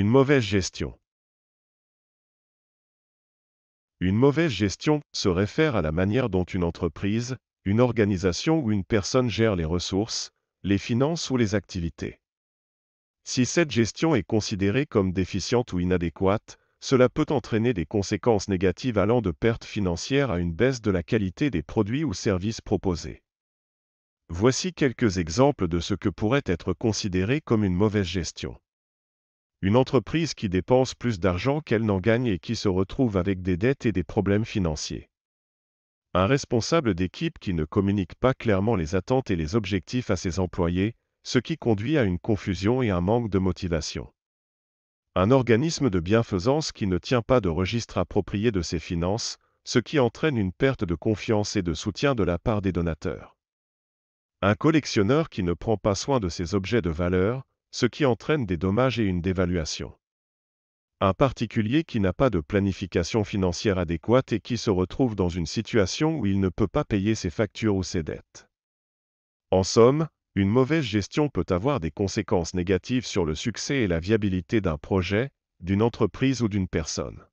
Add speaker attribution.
Speaker 1: Une mauvaise gestion. Une mauvaise gestion se réfère à la manière dont une entreprise, une organisation ou une personne gère les ressources, les finances ou les activités. Si cette gestion est considérée comme déficiente ou inadéquate, cela peut entraîner des conséquences négatives allant de pertes financières à une baisse de la qualité des produits ou services proposés. Voici quelques exemples de ce que pourrait être considéré comme une mauvaise gestion. Une entreprise qui dépense plus d'argent qu'elle n'en gagne et qui se retrouve avec des dettes et des problèmes financiers. Un responsable d'équipe qui ne communique pas clairement les attentes et les objectifs à ses employés, ce qui conduit à une confusion et un manque de motivation. Un organisme de bienfaisance qui ne tient pas de registre approprié de ses finances, ce qui entraîne une perte de confiance et de soutien de la part des donateurs. Un collectionneur qui ne prend pas soin de ses objets de valeur, ce qui entraîne des dommages et une dévaluation. Un particulier qui n'a pas de planification financière adéquate et qui se retrouve dans une situation où il ne peut pas payer ses factures ou ses dettes. En somme, une mauvaise gestion peut avoir des conséquences négatives sur le succès et la viabilité d'un projet, d'une entreprise ou d'une personne.